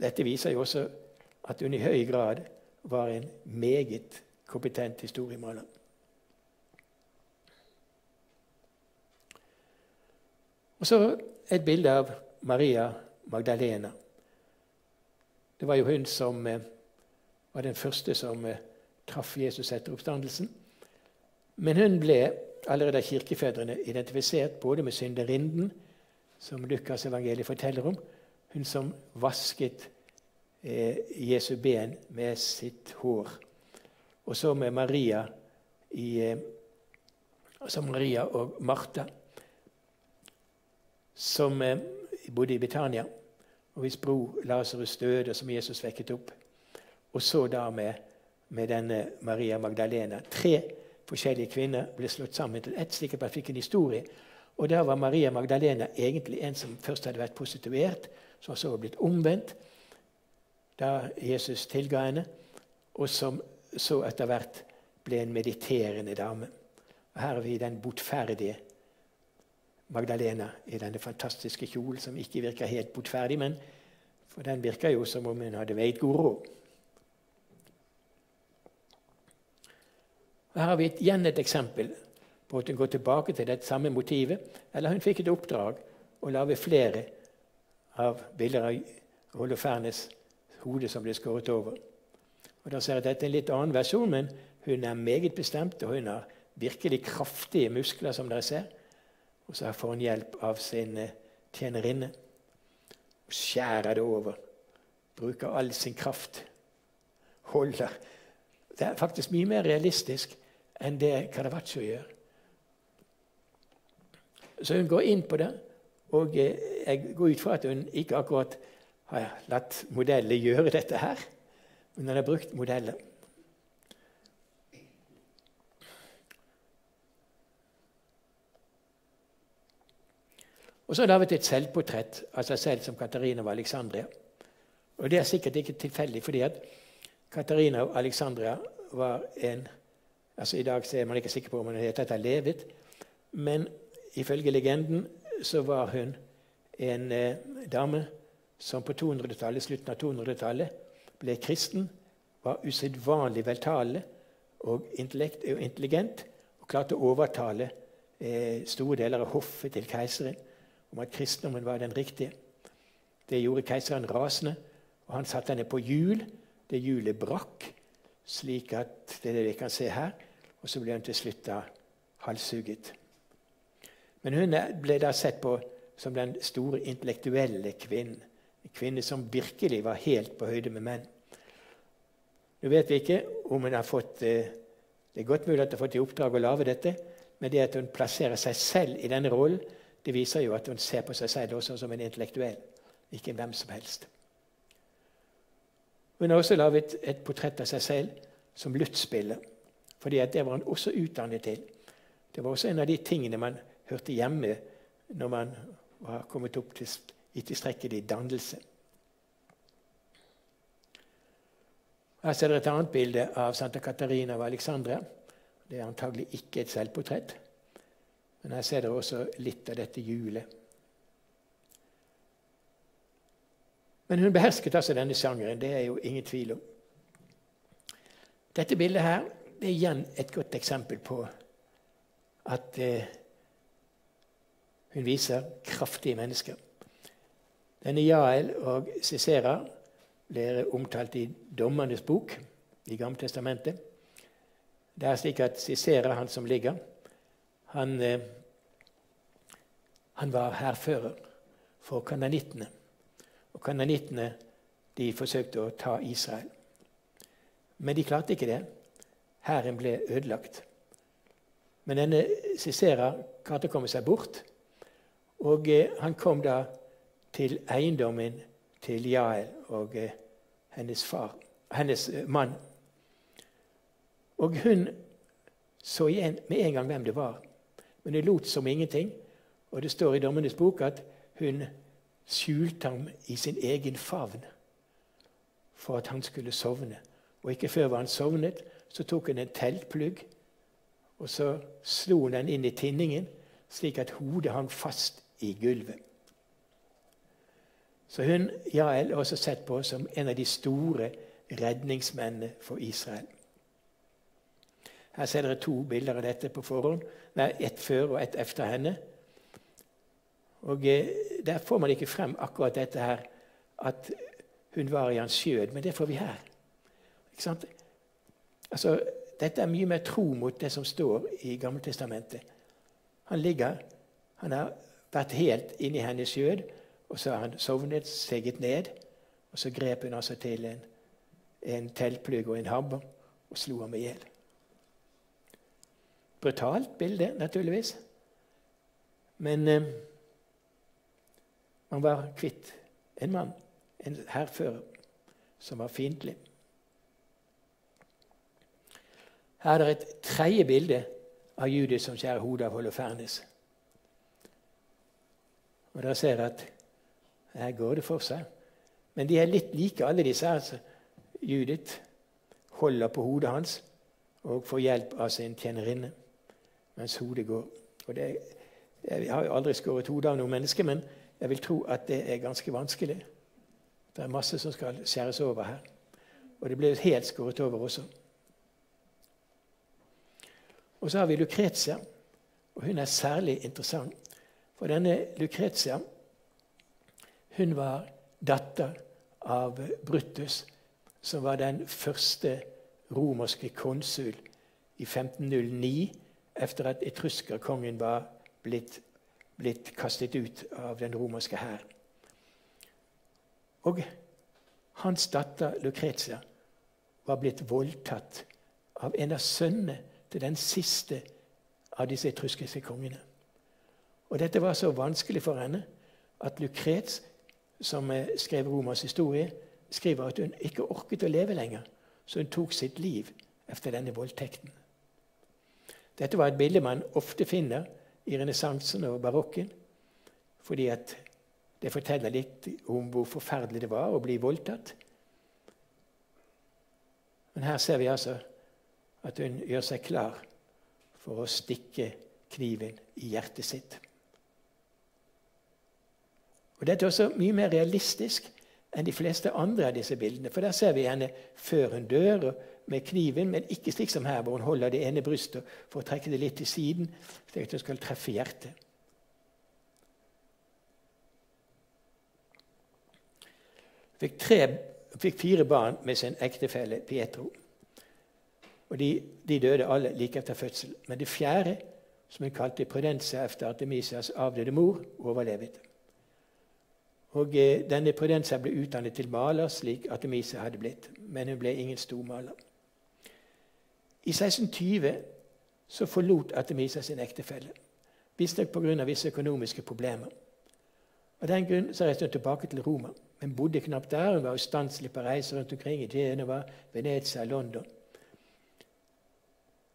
Dette viser jo også at hun i høy grad var en meget kompetent historiemaler. Og så et bilde av Maria Magdalena. Det var jo hun som eh, var den første som eh, traff Jesus etter oppstandelsen. Men hun ble allerede av kirkefedrene identifisert både med synderinden, som Lukas evangeliet forteller om, hun som vasket eh, Jesu ben med sitt hår, og så med Maria, i, eh, altså Maria og Martha som eh, bodde i Betania, og hvis bror Lasarus døde, som Jesus vekket opp. Og så da med, med denne Maria Magdalena. Tre forskjellige kvinner ble slått sammen til ett, slik at man fikk en historie. Og der var Maria Magdalena egentlig en som først hadde vært prostituert, som så var blitt omvendt da Jesus tilga henne, og som så etter hvert ble en mediterende dame. Og Her er vi den botferdige Magdalena i denne fantastiske kjolen, som ikke virker helt botferdig, men for den virker jo som om hun hadde veid god råd. Her har vi igjen et eksempel på at hun går tilbake til det samme motivet. Eller hun fikk et oppdrag å lage flere av bilder av Holofernes hode som ble skåret over. Og da ser jeg at Dette er en litt annen versjon, men hun er meget bestemt, og hun har virkelig kraftige muskler, som dere ser. Og så får hun hjelp av sin eh, tjenerinne. Skjærer det over. Bruker all sin kraft. Holder. Det er faktisk mye mer realistisk enn det Caravaggio gjør. Så hun går inn på det, og eh, jeg går ut fra at hun ikke akkurat har latt modellet gjøre dette her, men hun har brukt modellet. Og så laget et selvportrett av seg selv som Katarina av Alexandria. Og det er sikkert ikke tilfeldig, fordi at Katarina av Alexandria var en altså I dag er man ikke sikker på om hun i det har levet, men ifølge legenden så var hun en eh, dame som på 200-tallet, slutten av 200-tallet ble kristen, var usedvanlig veltalende og intelligent og klarte å overtale eh, store deler av hoffet til keiseren om at kristendommen var den riktige. Det gjorde keiseren rasende, og han satte henne på hjul. Det hjulet brakk, slik at det er det vi kan se her. Og så ble hun til slutt da halshugget. Men hun ble da sett på som den store intellektuelle kvinnen. En kvinne som virkelig var helt på høyde med menn. Nå vet vi ikke om hun har fått eh, Det er godt mulig at hun har fått i oppdrag å lage dette, men det at hun plasserer seg selv i denne rollen, det viser jo at hun ser på seg selv også som en intellektuell, ikke hvem som helst. Hun har også laget et portrett av seg selv som luttspiller, fordi det var hun også utdannet til. Det var også en av de tingene man hørte hjemme når man var kommet opp til, i tilstrekkelig dannelse. Her ser dere et annet bilde av Santa Catarina av Alexandra. Det er antagelig ikke et selvportrett. Men her ser dere også litt av dette hjulet. Men hun behersket altså denne sjangeren. Det er jo ingen tvil om. Dette bildet her det er igjen et godt eksempel på at eh, hun viser kraftige mennesker. Denne Jael og Cicera blir omtalt i Dommernes bok i Gamle Testamentet. Det er slik at Cicera, han som ligger, han, eh, han var hærfører for kananittene. Og kananittene de forsøkte å ta Israel. Men de klarte ikke det. Hæren ble ødelagt. Men denne Cicera klarte å komme seg bort. Og eh, han kom da til eiendommen til Jael og eh, hennes far, hennes eh, mann. Og hun så igjen med en gang hvem det var. Men det lot som ingenting. Og det står i Dommenes bok at hun skjulte ham i sin egen favn for at han skulle sovne. Og ikke før han sovnet, så tok hun en teltplugg og så slo hun den inn i tinningen, slik at hodet hang fast i gulvet. Så hun Jael er også sett på som en av de store redningsmennene for Israel. Her ser dere to bilder av dette på forhånd. Ett før og ett etter henne. Og eh, Der får man ikke frem akkurat dette her, at hun var i hans skjød, men det får vi her. Ikke sant? Altså, Dette er mye mer tro mot det som står i Gammeltestamentet. Han ligger, han har vært helt inni hennes skjød, og så har han sovnet, seget ned. Og så grep hun altså til en, en teltplugg og en hammer og slo ham i hjel. Brutalt bilde, naturligvis. Men eh, man var kvitt en mann, en hærfører, som var fiendtlig. Her er det et tredje bilde av Judas som skjærer hodet av Holofernes. Og Dere ser at her går det for seg. Men de er litt like, alle disse. Altså. Judith holder på hodet hans og får hjelp av sin tjenerinne mens hodet går. Og det, jeg har jo aldri skåret hodet av noe menneske, men jeg vil tro at det er ganske vanskelig. Det er masse som skal skjæres over her. Og det ble helt skåret over også. Og så har vi Lucretia, og hun er særlig interessant. For denne Lucretia hun var datter av Brutus, som var den første romerske konsul i 1509 etter at etruskerkongen var blitt, blitt kastet ut av den romerske hær. Og hans datter Lucretia var blitt voldtatt av en av sønnene til den siste av disse etruskiske kongene. Og Dette var så vanskelig for henne at Lucrets, som skrev Romers historie, skriver at hun ikke orket å leve lenger, så hun tok sitt liv etter denne voldtekten. Dette var et bilde man ofte finner i renessansen og barokken, fordi det forteller litt om hvor forferdelig det var å bli voldtatt. Men her ser vi altså at hun gjør seg klar for å stikke kniven i hjertet sitt. Og Dette er også mye mer realistisk enn de fleste andre av disse bildene. For Der ser vi henne før hun dør, med kniven, men ikke slik som her, hvor hun holder det ene brystet for å trekke det litt til siden, slik at hun skal treffe hjertet. Fikk, tre, fikk fire barn med sin ektefelle Pietro. Og de, de, døde alle like etter fødsel. Men det fjerde, som hun kalte Prudensia etter Artemisias avdøde mor, overlevet. Og eh, Denne Prudensia ble utdannet til maler, slik Artemisia hadde blitt. Men hun ble ingen stormaler. I 1620 så forlot Artemisa sin ektefelle, visstnok pga. visse økonomiske problemer. Av den grunn så reiste hun tilbake til Roma, men bodde knapt der. Hun var ustanselig på reise rundt omkring i Genova, Venezia London.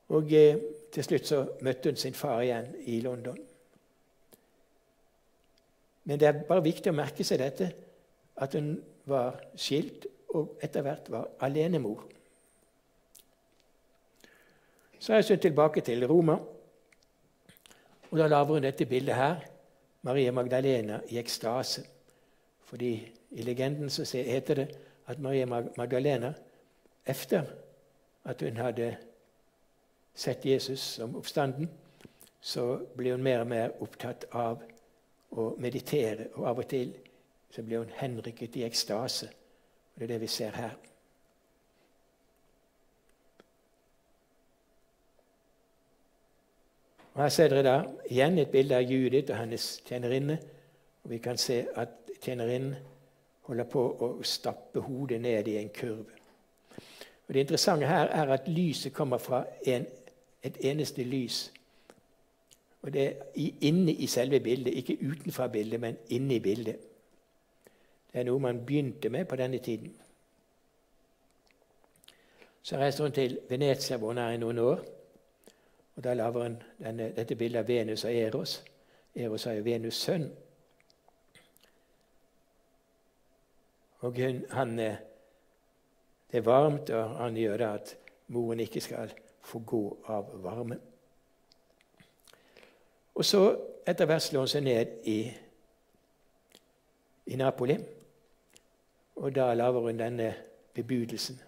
Og eh, til slutt så møtte hun sin far igjen i London. Men det er bare viktig å merke seg dette, at hun var skilt og etter hvert var alenemor. Så er hun tilbake til Roma, og da lager hun dette bildet her. Maria Magdalena i ekstase. Fordi i legenden så heter det at Maria Magdalena, etter at hun hadde sett Jesus som oppstanden, så ble hun mer og mer opptatt av å meditere. Og av og til så ble hun henrykket i ekstase. Og Det er det vi ser her. Og Her ser dere da igjen et bilde av Judith og hennes tjenerinne. Og Vi kan se at tjenerinnen holder på å stappe hodet ned i en kurv. Og Det interessante her er at lyset kommer fra en et eneste lys. Og det er inne i selve bildet, ikke utenfra bildet, men inne i bildet. Det er noe man begynte med på denne tiden. Så reiser hun til Venezia, hvor hun er i noen år. Og Da lager han denne, dette bildet av Venus og Eros. Eros er jo Venus' sønn. Og hun, han, det er varmt, og han gjør det at moren ikke skal få gå av varme. Og så etter hvert slår hun seg ned i, i Napoli. Og da lager hun denne bebudelsen.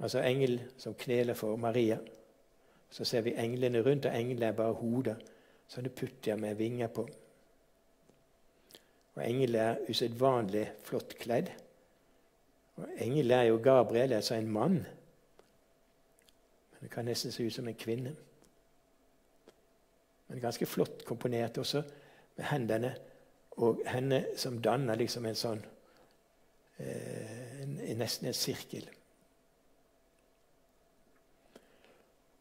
Altså engel som kneler for Maria. Så ser vi englene rundt, og englene er bare hoder. Sånne putter med vinger på. Og Englene er usedvanlig flott kledd. Og Engel er jo Gabriel, altså en mann. Men Det kan nesten se ut som en kvinne. Men ganske flott komponert også, med hendene og henne som danner liksom en sånn eh, en, Nesten en sirkel.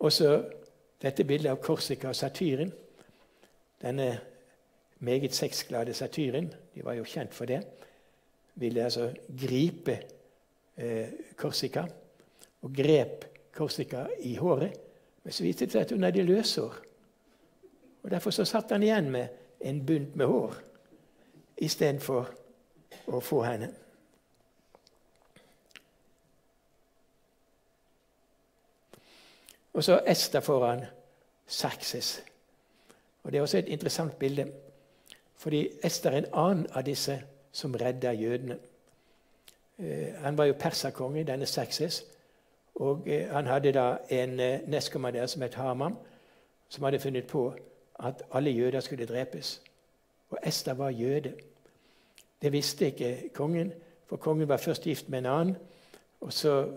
Også dette bildet av Korsika og satyren. Denne meget sexglade satyren, de var jo kjent for det, ville altså gripe eh, Korsika og grep Korsika i håret. Men så viste det seg at hun hadde løshår. Og Derfor så satt han igjen med en bunt med hår istedenfor å få henne. Og så Ester foran Serkses. Og Det er også et interessant bilde. Fordi Ester er en annen av disse som redder jødene. Eh, han var jo perserkonge, denne Serkses. Og eh, han hadde da en eh, nestkommander som het Haman, som hadde funnet på at alle jøder skulle drepes. Og Ester var jøde. Det visste ikke kongen, for kongen var først gift med en annen. Og så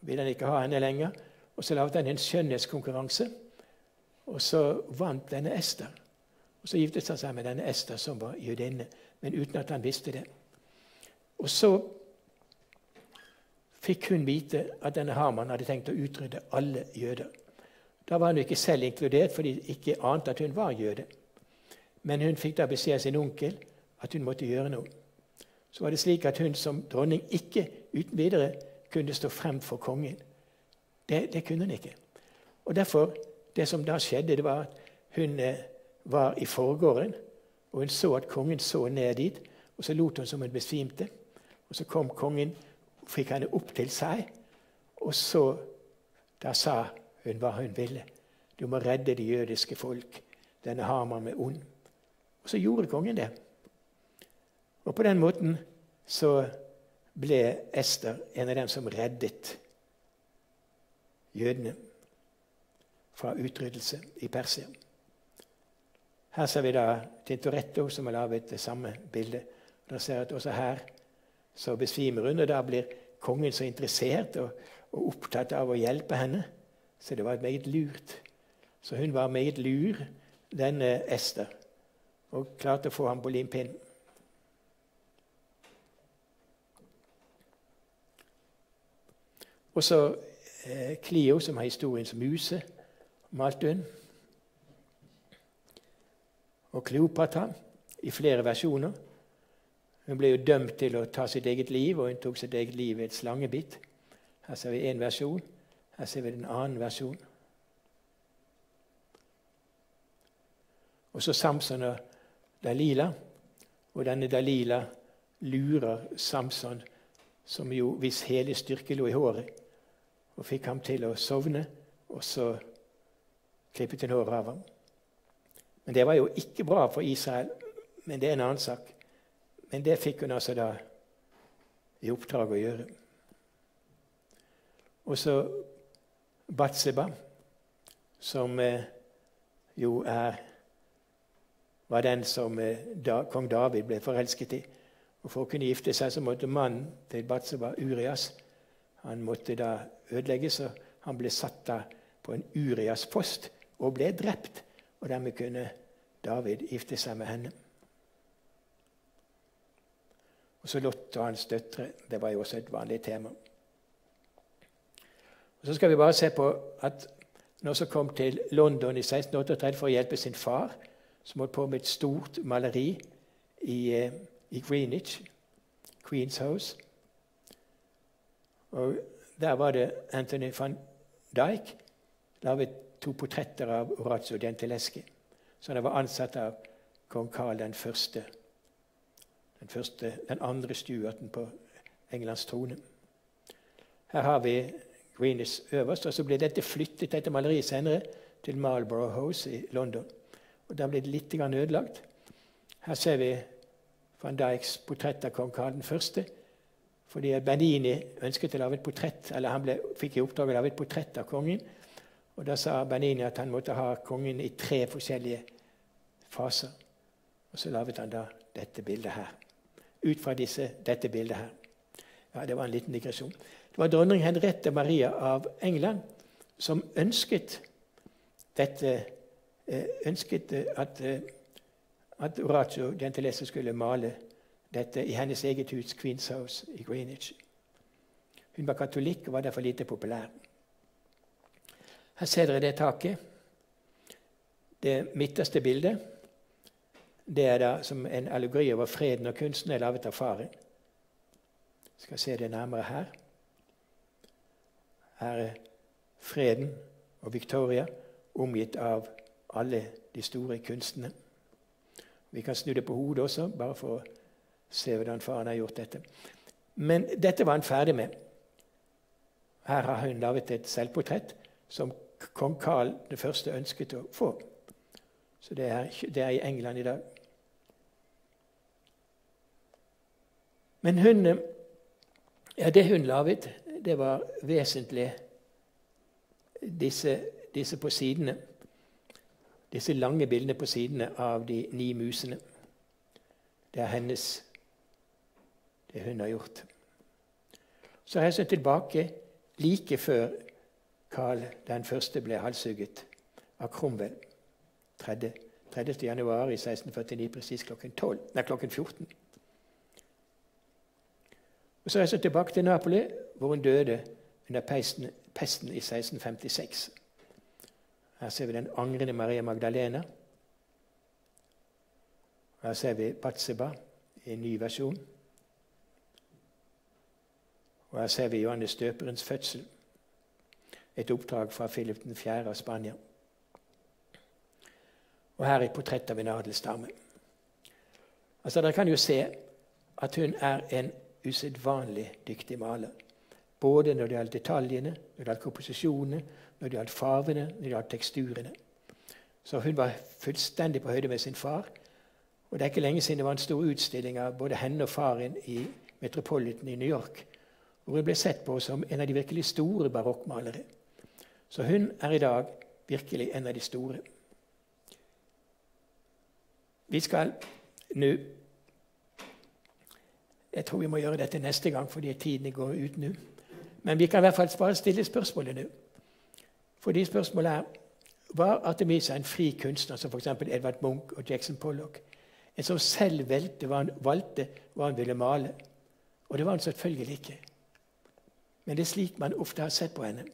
ville han ikke ha henne lenger. Og så laget han en skjønnhetskonkurranse, og så vant denne Ester. Og Så giftet han seg med denne Ester, som var jødinne, men uten at han visste det. Og så fikk hun vite at denne Haman hadde tenkt å utrydde alle jøder. Da var hun ikke selv inkludert, fordi de ikke ante at hun var jøde. Men hun fikk da beskjed av sin onkel at hun måtte gjøre noe. Så var det slik at hun som dronning ikke uten videre kunne stå frem for kongen. Det, det kunne hun ikke. Og derfor, Det som da skjedde, det var at hun eh, var i forgården, og hun så at kongen så ned dit, og så lot hun som hun besvimte. Og Så kom kongen og fikk henne opp til seg, og så da sa hun hva hun ville. Du må redde det jødiske folk. Denne Haman med ond. Og så gjorde kongen det. Og på den måten så ble Ester en av dem som reddet jødene fra utryddelse i Persia. Her ser vi da Tintoretto, som har laget det samme bildet. Da ser at også her så besvimer hun, og da blir kongen så interessert og, og opptatt av å hjelpe henne. Så det var meget lurt. Så hun var meget lur, denne Ester, og klarte å få ham på limpinnen. Og så eh, Clio, som har historiens muse, malte hun. Og Kleopatra i flere versjoner. Hun ble jo dømt til å ta sitt eget liv, og hun tok sitt eget liv i et slangebitt. Her ser vi én versjon. Her ser vi den annen versjon. Og så Samson og Dalila. Og denne Dalila lurer Samson, som jo hvis hele styrke lå i håret, og fikk ham til å sovne. Og så klippet hun håret av ham. Men det var jo ikke bra for Israel. Men det er en annen sak. Men det fikk hun altså da i oppdrag å gjøre. Og så Batseba, som eh, jo er, var den som eh, da, kong David ble forelsket i. Og For å kunne gifte seg så måtte mannen til Batseba, Urias, han måtte da ødelegges. og Han ble satt da på en Urias-post og ble drept. Og dermed kunne David gifte seg med henne. Og så Lot og hans døtre. Det var jo også et vanlig tema. Og Så skal vi bare se på at han også kom til London i 1638 for å hjelpe sin far, som holdt på med et stort maleri i, eh, i Greenwich, Queens House Og Der var det Anthony van Dijk laget to portretter av Orazio Gentileschi, som var ansatt av kong Karl den første. Den, første, den andre stuerten på Englands trone. Her har vi Greenish øverst. og Så ble dette flyttet dette maleriet senere til Marlborough House i London. Og Da ble det litt ødelagt. Her ser vi van Dijks portrett av kong Karl 1. Fordi Bernini ønsket å lage et portrett, eller han ble, fikk i oppdrag å lage et portrett av kongen. Og Da sa Bernini at han måtte ha kongen i tre forskjellige faser. Og Så laget han da dette bildet her. Ut fra disse, dette bildet her. Ja, Det var en liten digresjon. Det var dronning Henriette Maria av England som ønsket dette eh, ønsket at, eh, at Oratio Gentilese skulle male dette i hennes eget hus, Queen's House i Greenwich. Hun var katolikk og var derfor lite populær. Her ser dere det taket. Det midterste bildet det er da som en allegori over freden og kunsten er laget av faren. Skal se det nærmere her. Her er freden og Victoria omgitt av alle de store kunstene. Vi kan snu det på hodet også, bare for å se hvordan faren har gjort dette. Men dette var han ferdig med. Her har hun laget et selvportrett som kong Karl 1. ønsket å få. Så det er, det er, i England i dag. Men hun, ja, det hun laget, det var vesentlig disse, disse på sidene. Disse lange bildene på sidene av de ni musene. Det er hennes Det hun har gjort. Så reiser hun tilbake like før Karl den første ble halshugget av Cromwell 30. 30. januar i 1649, presis klokken, 12, nei, klokken 14. Og Så reiser hun tilbake til Napoli, hvor hun døde under pesten, pesten i 1656. Her ser vi den angrende Maria Magdalena. Her ser vi Batseba i en ny versjon. Og her ser vi Johannes døperens fødsel, et oppdrag fra Philip 4. av Spania. Og her er et portrett av en adelsdame. Altså, Dere kan jo se at hun er en usedvanlig dyktig maler. Både når det gjaldt detaljene, når det gjaldt komposisjonene, når det gjaldt farvene, når det gjaldt teksturene. Så hun var fullstendig på høyde med sin far. Og Det er ikke lenge siden det var en stor utstilling av både henne og faren i Metropolitan i New York, hvor hun ble sett på som en av de virkelig store barokkmalere. Så hun er i dag virkelig en av de store. Vi skal nå Jeg tror vi må gjøre dette neste gang fordi tiden går ut nå. Men vi kan i hvert fall bare stille spørsmålet nå. Fordi spørsmålet er var Artemisa en fri kunstner som f.eks. Edvard Munch og Jackson Pollock? En som selv valgte hva han ville male? Og det var han selvfølgelig ikke. Men det er slik man ofte har sett på henne.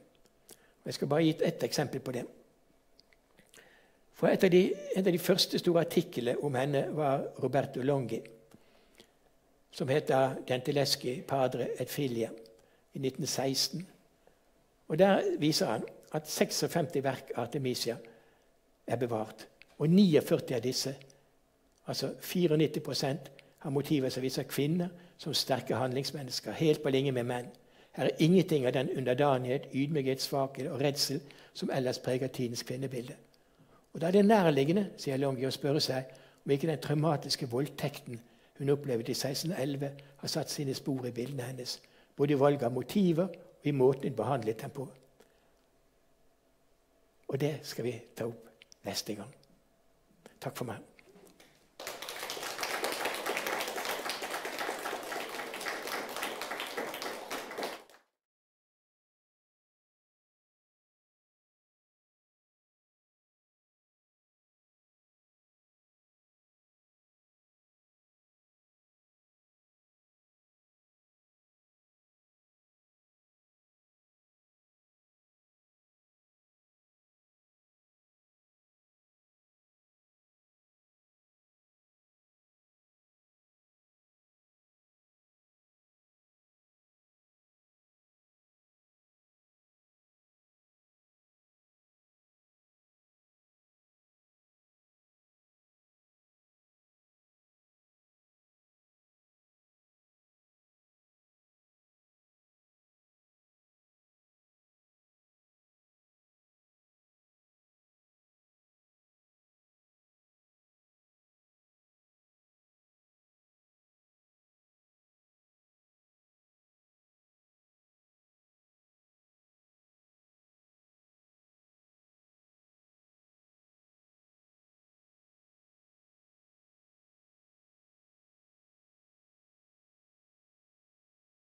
Jeg skal bare gi ett eksempel på det. For et av, de, et av de første store artiklene om henne var Roberto Longi, som heter 'Gentileschi padre et filia' i 1916. Og Der viser han at 56 verk av Artemisia er bevart. Og 49 av disse, altså 94% har motiver som viser kvinner som sterke handlingsmennesker, helt på linje med menn. Her er ingenting av den underdanighet, ydmykhet, svakhet og redsel som ellers preger tidens kvinnebilde. Og Da er det nærliggende sier Longi, å spørre seg om ikke den traumatiske voldtekten hun opplevde i 1611, har satt sine spor i bildene hennes, både i valg av motiver og i måten hun behandlet dem på. Og det skal vi ta opp neste gang. Takk for meg.